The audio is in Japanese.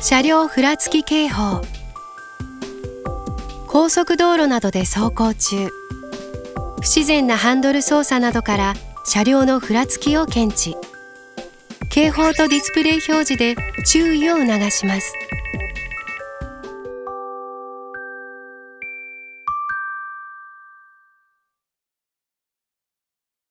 車両ふらつき警報。高速道路などで走行中。不自然なハンドル操作などから車両のふらつきを検知。警報とディスプレイ表示で注意を促します。